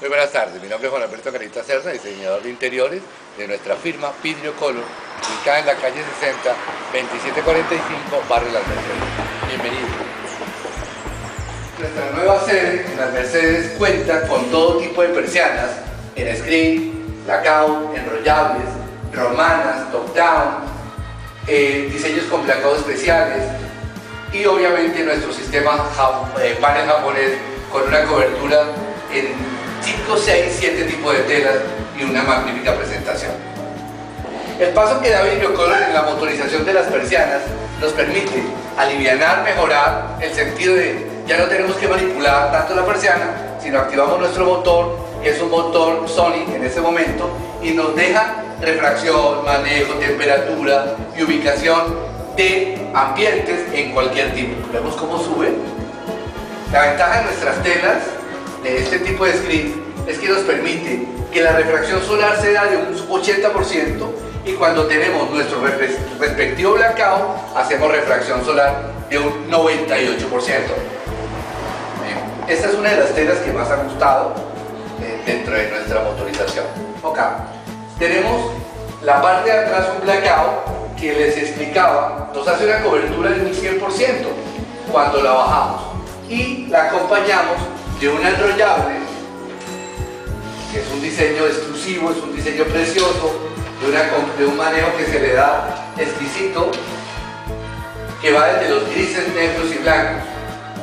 Muy buenas tardes, mi nombre es Juan Alberto Carita Cerda, diseñador de interiores de nuestra firma Vidrio Color, ubicada en la calle 60, 2745, Barrio Las Mercedes. Bienvenido. Nuestra nueva sede en Las Mercedes cuenta con todo tipo de persianas, en screen, blackout, enrollables, romanas, top-down, eh, diseños con blackout especiales y obviamente nuestro sistema eh, panel japonés con una cobertura en 5, 6, 7 tipos de telas y una magnífica presentación. El paso que da Color en la motorización de las persianas nos permite aliviar, mejorar el sentido de ya no tenemos que manipular tanto la persiana, sino activamos nuestro motor, que es un motor Sony en ese momento, y nos deja refracción, manejo, temperatura y ubicación de ambientes en cualquier tipo. Vemos cómo sube. La ventaja de nuestras telas de este tipo de script es que nos permite que la refracción solar sea de un 80% y cuando tenemos nuestro respectivo blackout hacemos refracción solar de un 98%. Esta es una de las telas que más ha gustado eh, dentro de nuestra motorización. Ok, tenemos la parte de atrás un blackout que les explicaba, nos hace una cobertura de un 100% cuando la bajamos y la acompañamos de un enrollable, que es un diseño exclusivo, es un diseño precioso, de, un manejo que se le da exquisito, que va desde los grises, negros y blancos,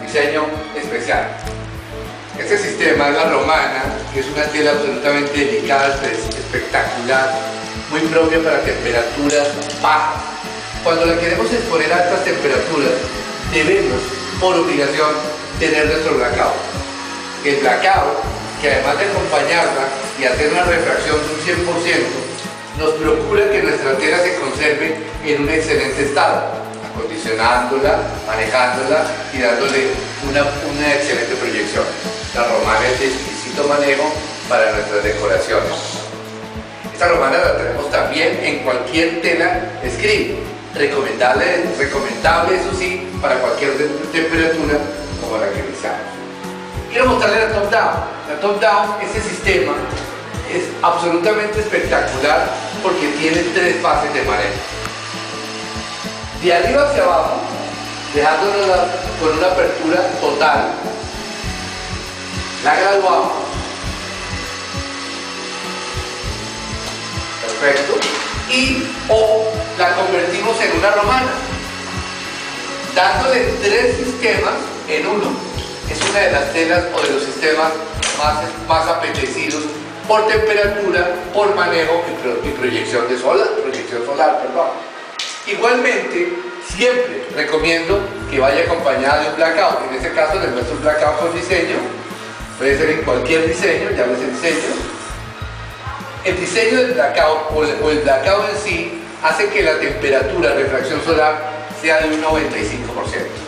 diseño especial. Este sistema es la romana, que es una tela absolutamente delicada, espectacular, muy propia para temperaturas bajas. Cuando la queremos exponer a altas temperaturas, debemos, por obligación, tener nuestro blackout el blackout, que además de acompañarla y hacer una refracción de un 100%, nos procura que nuestra tela se conserve en un excelente estado, acondicionándola, manejándola y dándole una, una excelente proyección. La romana es de exquisito manejo para nuestras decoraciones. Esta romana la tenemos también en cualquier tela screen, recomendable, recomendable eso sí, para cualquier temperatura como la que utilizamos. Quiero mostrarle la top down. La top down, este sistema es absolutamente espectacular porque tiene tres fases de manejo. De arriba hacia abajo, dejándola con una apertura total, la graduamos. Perfecto. Y o la convertimos en una romana, dándole tres sistemas una de las telas o de los sistemas más, más apetecidos por temperatura, por manejo y, proyección de solar, proyección solar, perdón. Igualmente, siempre recomiendo que vaya acompañada de un blackout. En este caso les muestro un blackout con diseño. Puede ser en cualquier diseño, ya les enseño. El diseño del blackout o el, o el blackout en sí hace que la temperatura de refracción solar sea de un 95%.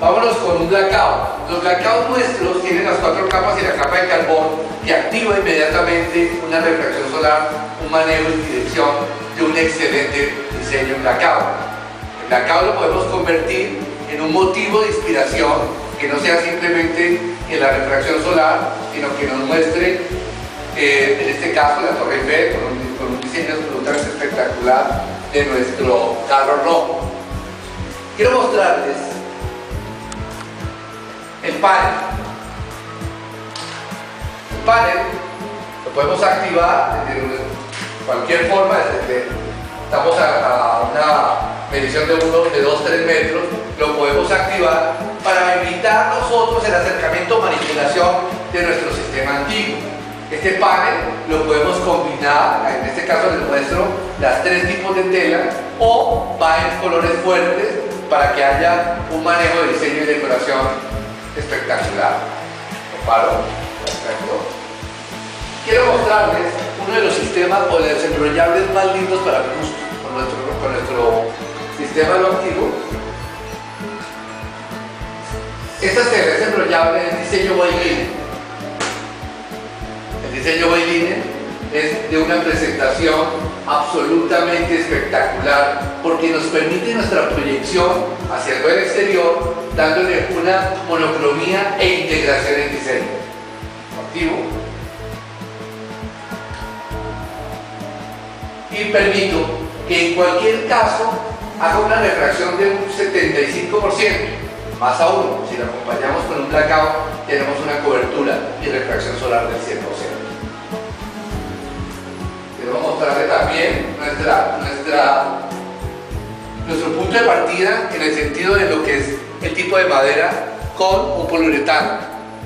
Vámonos con un blackout. Los blackouts nuestros tienen las cuatro capas y la capa de carbón que activa inmediatamente una refracción solar, un manejo y dirección de un excelente diseño blackout. El blackout lo podemos convertir en un motivo de inspiración que no sea simplemente en la refracción solar, sino que nos muestre, eh, en este caso, la Torre Eiffel con un, con un diseño de nuestro carro rojo. Quiero mostrarles el panel. El panel lo podemos activar de cualquier forma, desde estamos a, una medición de 1, de 2, 3 metros, lo podemos activar para evitar nosotros el acercamiento o manipulación de nuestro sistema antiguo. Este panel lo podemos combinar, en este caso les muestro las tres tipos de tela o va en colores fuertes para que haya un manejo de diseño y decoración espectacular. Perfecto. Quiero mostrarles uno de los sistemas o de los enrollables más lindos para mi gusto con nuestro, sistema antiguo. Esta tela es enrollable en diseño bailine diseño bailine es de una presentación absolutamente espectacular porque nos permite nuestra proyección hacia el exterior dándole una monocromía e integración en diseño. Activo. Y permito que en cualquier caso haga una refracción de un 75%. Más aún, si lo acompañamos con un blackout, tenemos una cobertura y refracción solar del 100%. También nuestra, nuestro punto de partida en el sentido de lo que es el tipo de madera con un poliuretano.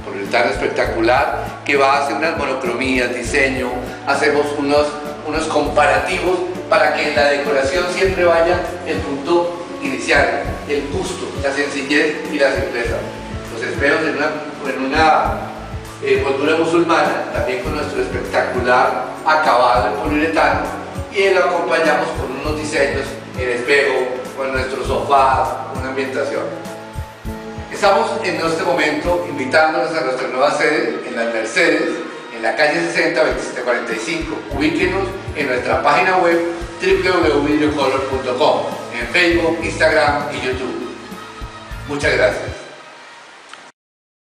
Poliuretano espectacular que va a hacer unas monocromías, diseño, hacemos unos, unos comparativos para que en la decoración siempre vaya el punto inicial, el gusto, la sencillez y la simpleza. Los espejos en una eh, musulmana, también con nuestro espectacular acabado en poliuretano, y lo acompañamos con unos diseños en espejo, con nuestros sofás, una ambientación. Estamos en este momento invitándolos a nuestra nueva sede en las Mercedes, en la calle 60 2745. Ubíquenos en nuestra página web www.videocolor.com en Facebook, Instagram y YouTube. Muchas gracias.